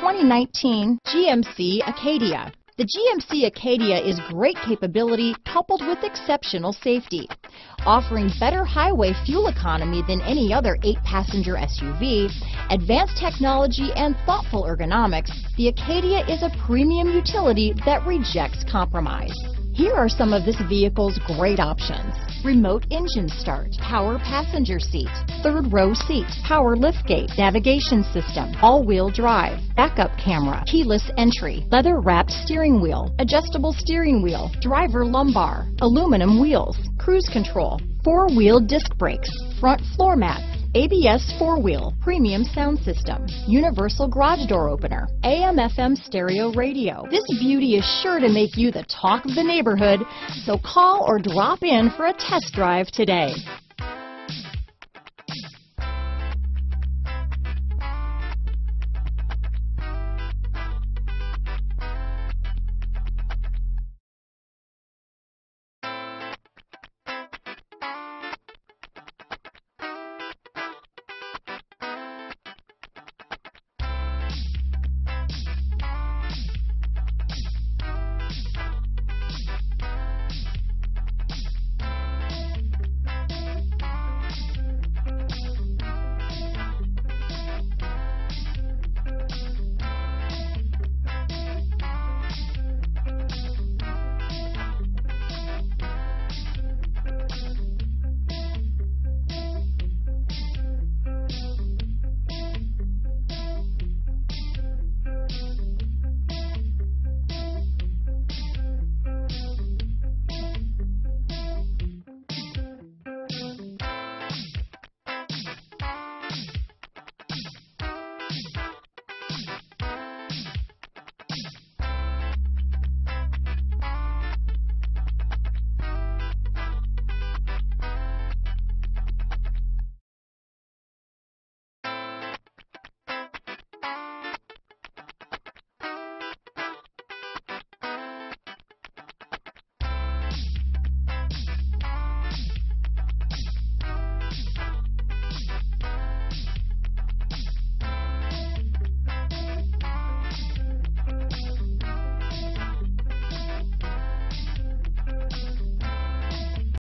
2019 GMC Acadia. The GMC Acadia is great capability coupled with exceptional safety. Offering better highway fuel economy than any other eight-passenger SUV, advanced technology and thoughtful ergonomics, the Acadia is a premium utility that rejects compromise. Here are some of this vehicle's great options. Remote engine start, power passenger seat, third row seat, power liftgate, navigation system, all-wheel drive, backup camera, keyless entry, leather wrapped steering wheel, adjustable steering wheel, driver lumbar, aluminum wheels, cruise control, four-wheel disc brakes, front floor mats, ABS four-wheel, premium sound system, universal garage door opener, AM FM stereo radio. This beauty is sure to make you the talk of the neighborhood, so call or drop in for a test drive today.